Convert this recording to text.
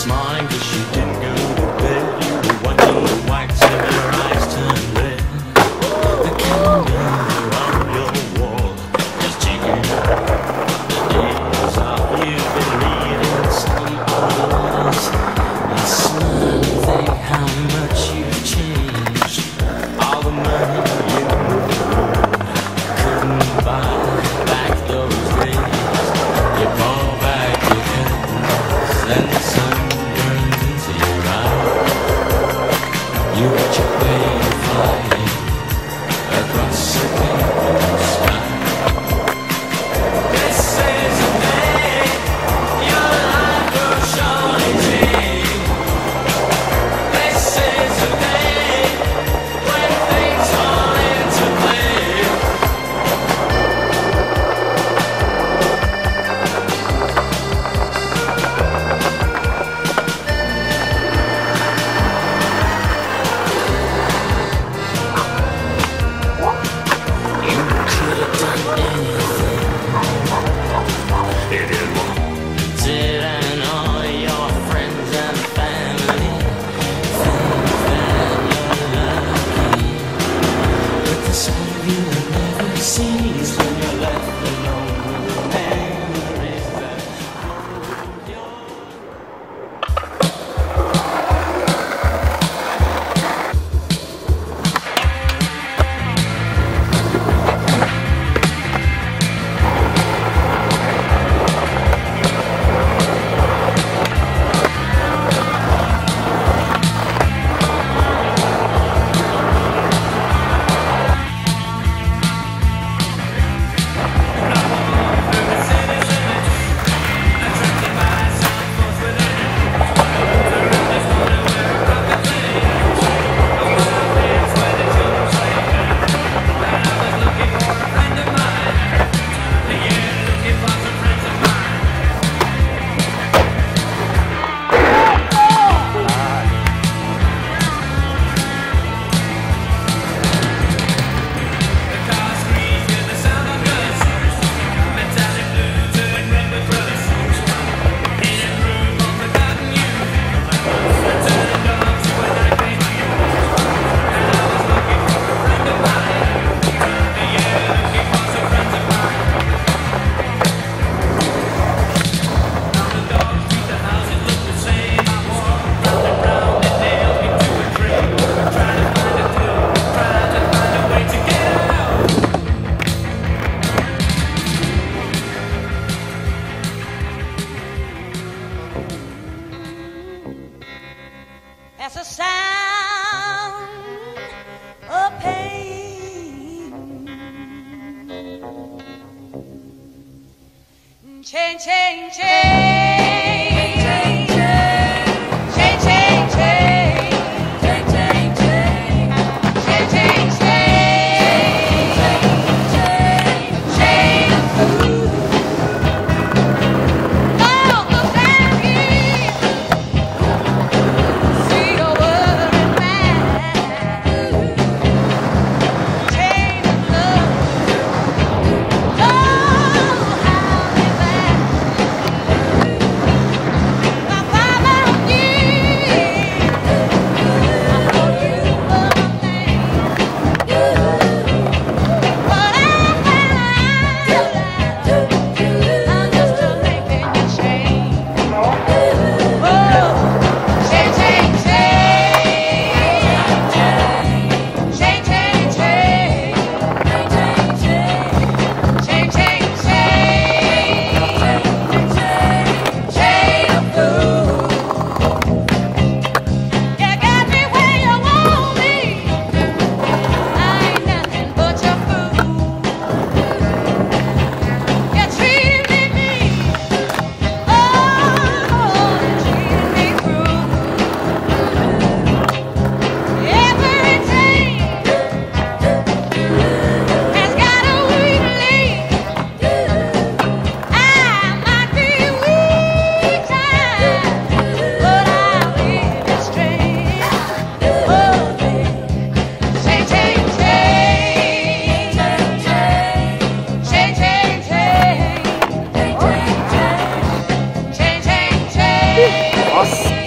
smiling because she You will never cease when you're left. That's a sound of pain. Change, change, change. ます。